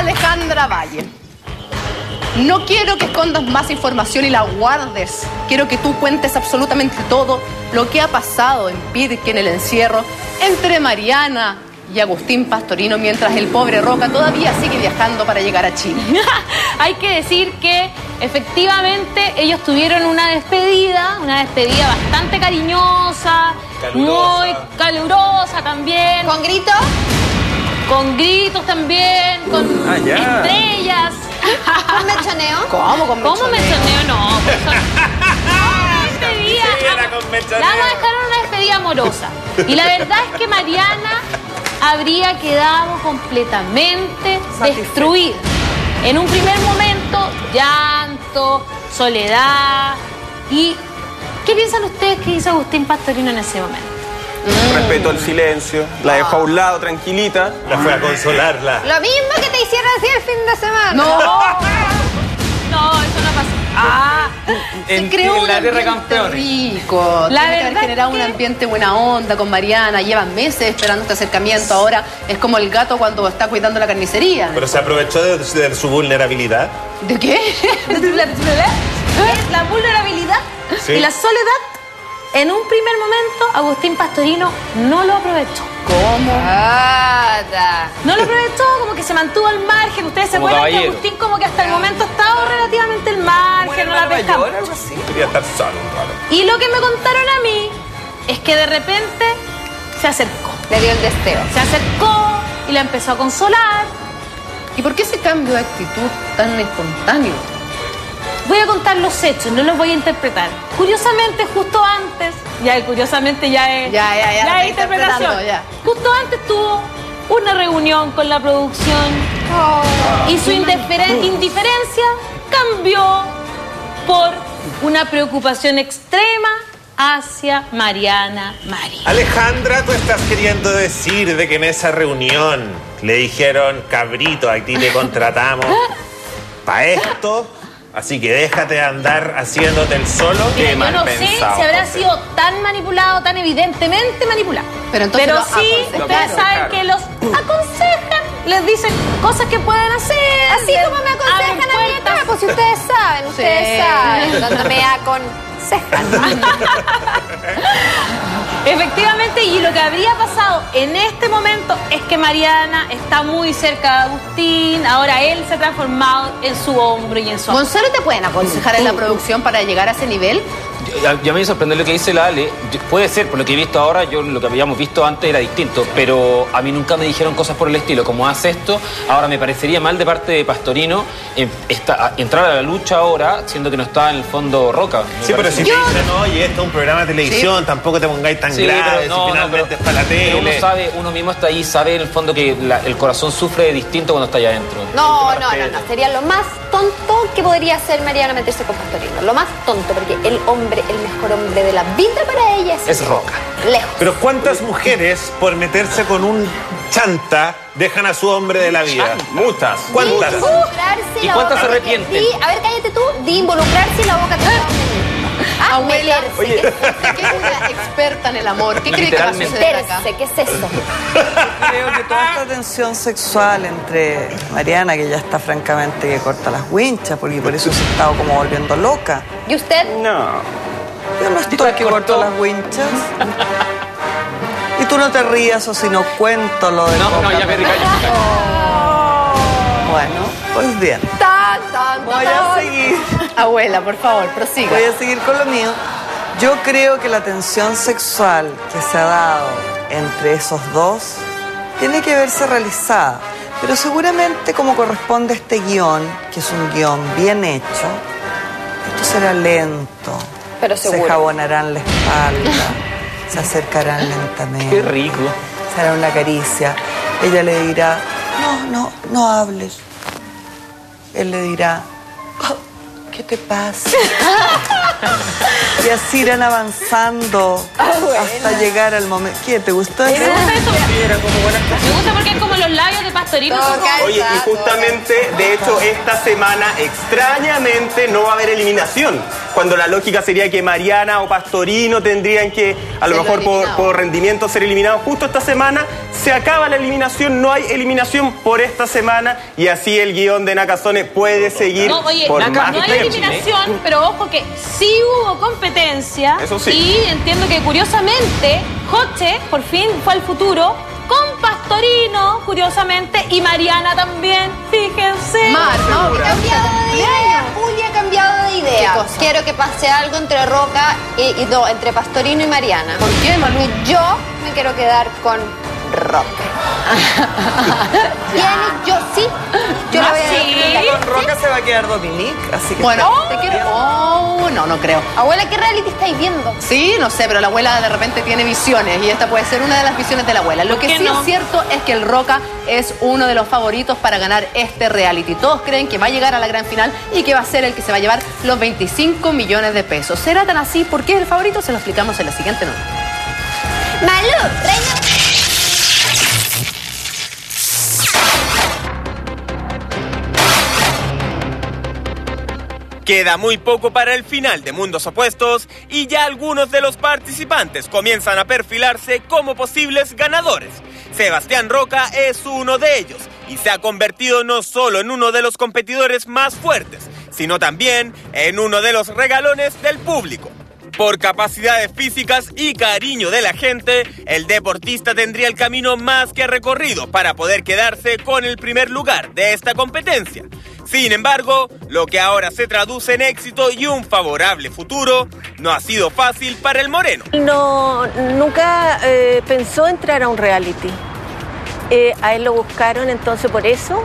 Alejandra Valle. No quiero que escondas más información y la guardes. Quiero que tú cuentes absolutamente todo lo que ha pasado en Pirque, en el encierro, entre Mariana y Agustín Pastorino, mientras el pobre Roca todavía sigue viajando para llegar a Chile. Hay que decir que efectivamente ellos tuvieron una despedida, una despedida bastante cariñosa, Calurosa. muy calurosa también, ¿Con grito? Con gritos también, con Ah, estrellas. ¿Un mechoneo? ¿Cómo con ¿Cómo me mechoneo? No, con mechoneo. La vamos a dejar una despedida amorosa. Y la verdad es que Mariana habría quedado completamente destruida. En un primer momento, llanto, soledad. ¿Y qué piensan ustedes que hizo Agustín Pastorino en ese momento? Respetó el silencio, la dejó a un lado tranquilita. La fue a consolarla. Lo mismo que te hicieron así el fin de semana. No, No, eso no pasó. Ah, se En- creó en un la tierra de ambiente campeones. rico. La Tiene que haber verdad generado es un que- ambiente buena onda con Mariana. Llevan meses esperando este acercamiento. Ahora es como el gato cuando está cuidando la carnicería. Pero se aprovechó de, de su vulnerabilidad. ¿De qué? Es la vulnerabilidad Sí. y la soledad. En un primer momento, Agustín Pastorino no lo aprovechó. ¿Cómo? Ata. No lo aprovechó, como que se mantuvo al margen. Ustedes se Como acuerdan que. Agustín como que hasta el momento estaba relativamente al margen, no la pesca mucho. Quería estar solo un rato. Y lo que me contaron a mí es que de repente se acercó. Le dio el deseo. Se acercó y la empezó a consolar. ¿Y por qué ese cambio de actitud tan espontáneo? Voy a contar los hechos, no los voy a interpretar. Curiosamente, justo antes, ya curiosamente ya es, Ya, ya, ya, lo es interpretación. interpretando, ya. Justo antes tuvo una reunión con la producción y su indiferen- indiferencia cambió por una preocupación extrema hacia Mariana María. Alejandra, tú estás queriendo decir de que en esa reunión le dijeron, cabrito, a ti te contratamos para esto, así que déjate andar haciéndote el solo. Mira, Qué yo mal no sé si habrá José. sido tan manipulado, tan evidentemente manipulado. Pero entonces lo sí, ustedes saben Claro. que los aconsejan, les dicen cosas que pueden hacer. Así como me aconsejan a puertas. ah, pues si ustedes saben, ustedes Sí. saben. Donde me aconsejan. Efectivamente, y lo que habría pasado en este momento es que Mariana está muy cerca de Agustín, ahora él se ha transformado en su hombro y en su. Gonzalo, ¿te pueden aconsejar en la producción para llegar a ese nivel? Ya, ya me sorprende lo que dice la Ale. Puede ser, por lo que he visto ahora, yo lo que habíamos visto antes era distinto, pero a mí nunca me dijeron cosas por el estilo. Como hace esto, ahora me parecería mal de parte de Pastorino em, esta- a- entrar a la lucha ahora, siendo que no está en el fondo Roca. Me Sí, pero si te dicen, oye, esto es un programa de televisión, tampoco te pongáis tan Sí, grave, pero si no, no, finalmente pero- es para la pero tele. uno sabe, uno mismo está ahí, sabe en el fondo que la- el corazón sufre distinto cuando está allá adentro. No, no, no, no. Sería lo más tonto que podría hacer Mariana meterse con Pastorino. Lo más tonto, porque el hombre, el mejor hombre de la vida para ella es, Es Roca. Lejos. Pero ¿cuántas mujeres por meterse con un chanta dejan a su hombre de la vida? Muchas. ¿Cuántas? ¿Y la cuántas boca- se arrepienten? Di- a ver, cállate tú. Di involucrarse y la boca Ah, Abuela, meterse. oye, ¿Qué es Usted que es una experta en el amor, ¿qué cree que va a suceder acá? ¿Qué es eso? Creo que toda esta tensión sexual entre Mariana, que ya está francamente que corta las winchas, porque por eso se ha estado como volviendo loca. ¿Y usted? No. Yo no estoy que corto las winchas. Y tú no te rías o si no cuento lo de No, no, ya me recallo. Bueno, pues bien. Tan, tan, Voy a seguir. Abuela, por favor, prosiga. Voy a seguir con lo mío. Yo creo que la tensión sexual que se ha dado entre esos dos tiene que verse realizada. Pero seguramente como corresponde a este guion, que es un guion bien hecho, esto será lento. Pero Se seguro. jabonarán la espalda, se acercarán lentamente. Qué rico. Será una caricia. Ella le dirá, no, no, no hables. Él le dirá, "Oh, ¿qué te pasa? y así irán avanzando hasta llegar al momento. ¿Qué? ¿Te gustó Me eso? gusta eso. Me gusta porque es como los labios de como- Oye, y justamente, de hecho, esta semana extrañamente no va a haber eliminación. Cuando la lógica sería que Mariana o Pastorino tendrían que, a lo Ser mejor por, por rendimiento, ser eliminados justo esta semana. Se acaba la eliminación, no hay eliminación por esta semana y así el guion de Nakazone puede seguir No, oye, por no más hay tiempo. eliminación, pero ojo que sí hubo competencia. Eso sí. Y entiendo que curiosamente, Joche por fin fue al futuro con Pastorino, curiosamente, y Mariana también, fíjense. Mar, no, Quiero que pase algo entre Roca y, y no, entre Pastorino y Mariana. ¿Por qué, Manu? Yo me quiero quedar con Roca. ¿Quién? Yo sí. Yo ¿Ah, lo voy a sí? Con Roca se va a quedar Dominique, así que... Bueno, te quiero. Oh, no, no creo. Abuela, ¿qué reality estáis viendo? Sí, no sé, pero la abuela de repente tiene visiones y esta puede ser una de las visiones de la abuela. Lo ¿Por que sí no? es cierto es que el Roca es uno de los favoritos para ganar este reality. Todos creen que va a llegar a la gran final y que va a ser el que se va a llevar los 25 millones de pesos. ¿Será tan así? ¿Por qué es el favorito? Se lo explicamos en la siguiente nota. Malú, reina. Queda muy poco para el final de Mundos Opuestos y ya algunos de los participantes comienzan a perfilarse como posibles ganadores. Sebastián Roca es uno de ellos y se ha convertido no solo en uno de los competidores más fuertes, sino también en uno de los regalones del público. Por capacidades físicas y cariño de la gente, el deportista tendría el camino más que recorrido para poder quedarse con el primer lugar de esta competencia. Sin embargo, lo que ahora se traduce en éxito y un favorable futuro no ha sido fácil para el moreno. No, nunca eh, pensó entrar a un reality. Eh, a él lo buscaron, entonces por eso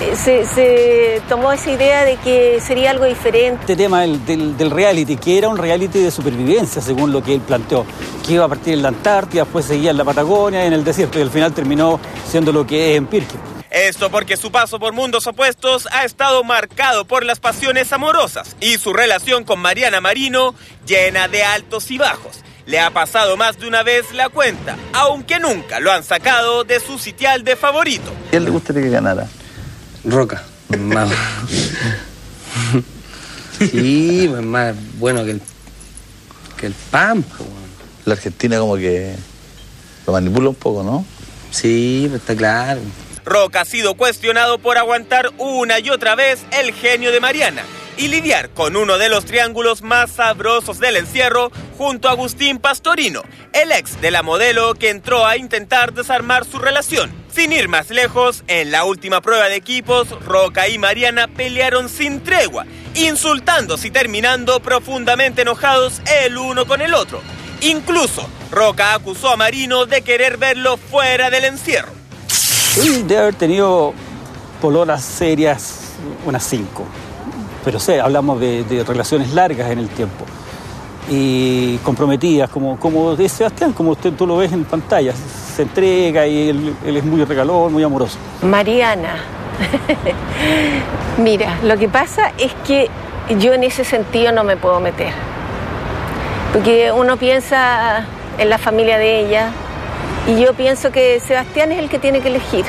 eh, se, se tomó esa idea de que sería algo diferente. Este tema del, del- del reality, que era un reality de supervivencia, según lo que él planteó, que iba a partir en la Antártida, después seguía en la Patagonia, en el desierto, y al final terminó siendo lo que es en Pirque. Esto porque su paso por mundos opuestos ha estado marcado por las pasiones amorosas y su relación con Mariana Marino llena de altos y bajos. Le ha pasado más de una vez la cuenta, aunque nunca lo han sacado de su sitial de favorito. ¿Quién le gustaría que ganara? Roca. Más. sí, pues más bueno que el, que el PAM. La Argentina como que lo manipula un poco, ¿no? Sí, pues está claro. Roca ha sido cuestionado por aguantar una y otra vez el genio de Mariana y lidiar con uno de los triángulos más sabrosos del encierro junto a Agustín Pastorino, el ex de la modelo que entró a intentar desarmar su relación. Sin ir más lejos, en la última prueba de equipos, Roca y Mariana pelearon sin tregua, insultándose y terminando profundamente enojados el uno con el otro. Incluso, Roca acusó a Marino de querer verlo fuera del encierro. Debe haber tenido pololas serias, unas cinco. Pero sé, hablamos de, de relaciones largas en el tiempo. Y comprometidas, como, como de Sebastián, como usted tú lo ves en pantalla. Se entrega y él es muy regalón, muy amoroso. Mariana. Mira, lo que pasa es que yo en ese sentido no me puedo meter. Porque uno piensa en la familia de ella y yo pienso que Sebastián es el que tiene que elegir.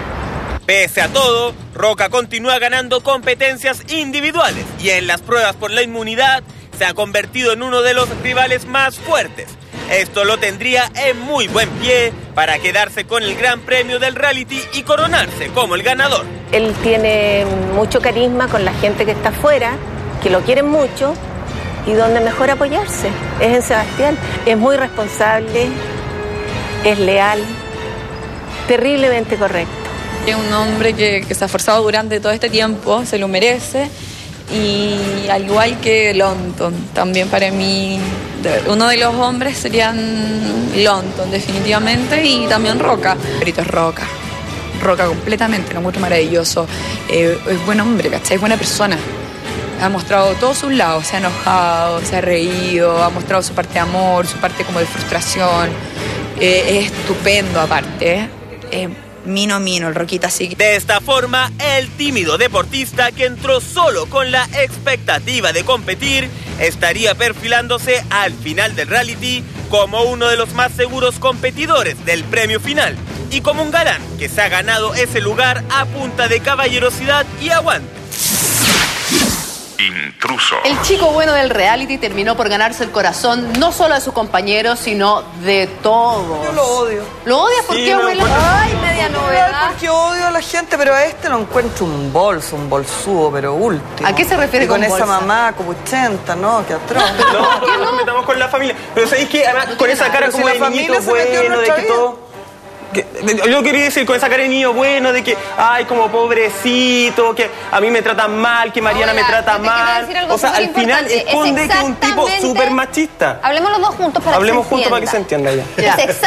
Pese a todo, Roca continúa ganando competencias individuales y en las pruebas por la inmunidad se ha convertido en uno de los rivales más fuertes. Esto lo tendría en muy buen pie para quedarse con el gran premio del reality y coronarse como el ganador. Él tiene mucho carisma con la gente que está afuera, que lo quieren mucho y donde mejor apoyarse es en Sebastián. Es muy responsable, es leal, terriblemente correcto. Es un hombre que, que se ha esforzado durante todo este tiempo, se lo merece. Y al igual que London, también para mí, uno de los hombres serían London, definitivamente, y también Roca. Perito es Roca. Roca completamente, lo encuentro maravilloso. Eh, es buen hombre, ¿cachai? Es buena persona. Ha mostrado todos sus lados, se ha enojado, se ha reído, ha mostrado su parte de amor, su parte como de frustración. Eh, es estupendo aparte, ¿eh? Mino mino, el Roquita que... De esta forma, el tímido deportista que entró solo con la expectativa de competir estaría perfilándose al final del reality como uno de los más seguros competidores del premio final y como un galán que se ha ganado ese lugar a punta de caballerosidad y aguante. Intruso. El chico bueno del reality terminó por ganarse el corazón no solo de sus compañeros, sino de todos. Yo lo odio. ¿Lo odias? ¿Por Sí, qué, no, abuela? porque- Ay, media novedad. Porque odio a la gente, pero a este lo encuentro un bolso, un bolsudo, pero último. ¿A qué se refiere Y con, con esa mamá como 80, ¿no? Qué atroz. No, no nos metamos con la familia. Pero ¿sabéis qué? Además, con esa cara como si de la niñito familia en bueno, de que todo... yo quería decir con esa cara de niño bueno, de que, ay, como pobrecito, que a mí me tratan mal, que Mariana me trata mal. O sea, al final importante. Es esconde que es un tipo súper machista. Hablemos los dos juntos para Hablemos que se juntos para que se entienda. ya. Es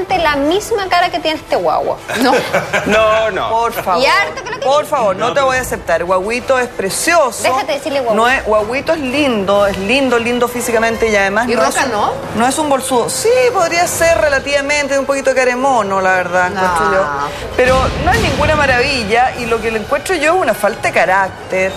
exactamente la misma cara que tiene este guagua. No. No, no. Por favor. Y harto que lo que Por favor, no te voy a aceptar. Guaguito es precioso. Déjate decirle guaguito. No es, guaguito es lindo, es lindo, lindo físicamente y además ¿Y no, Roca es un, no? no es un bolsudo. Sí, podría ser relativamente un poquito caremono, la verdad, No. encuentro yo. Pero no es ninguna maravilla y lo que le encuentro yo es una falta de carácter,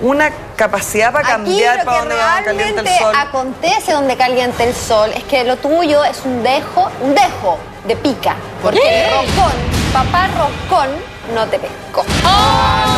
una capacidad para Aquí cambiar lo para que donde va caliente el sol. acontece donde calienta el sol es que lo tuyo es un dejo, un dejo de pica. Porque el roscón, papá roscón, no te pescó. A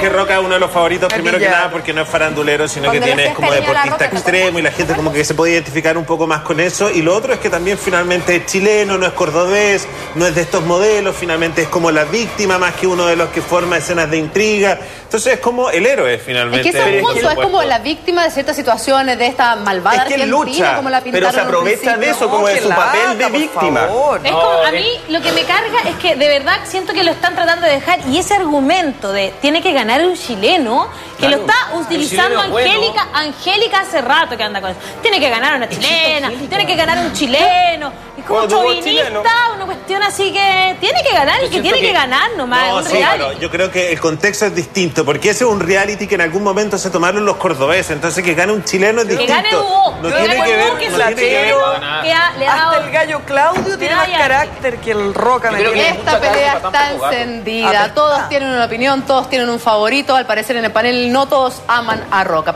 que Roca es uno de los favoritos, Me primero que nada porque no es farandulero, sino Cuando que tiene es como deportista Roca, ¿te extremo y la gente como que se puede identificar un poco más con eso. Y lo otro es que también finalmente es chileno, no es cordobés, no es de estos modelos, finalmente es como la víctima más que uno de los que forma escenas de intriga. Entonces es como el héroe Es finalmente. que es hermoso, es como la víctima de ciertas situaciones de esta malvada Es que Argentina, lucha, como la pero pintaron se en un aprovecha de eso como de qué su papel de víctima. favor. Es como, a mí lo que me carga es que de verdad siento que lo están tratando de dejar y ese argumento de tiene que ganar un chileno, que Claro, lo está utilizando es bueno. Angélica, Angélica hace rato que anda con eso. Tiene que ganar una chilena, tiene que ganar un chileno. Y como Bueno, chauvinista, una cuestión así que tiene que ganar el que tiene que, que- ganar nomás, No, un sí, yo creo que el contexto es distinto, porque ese es un reality que en algún momento se tomaron los cordobeses, entonces que gane un chileno es Que distinto. gane Hugo. No Yo tiene que recuerdo ver, que no tiene que ver. que ha- le ha Hasta dado- el gallo Claudio tiene más carácter que el Roca. que Esta pelea está encendida. Apestada. Todos tienen una opinión, todos tienen un favorito. Al parecer en el panel no todos aman a Roca.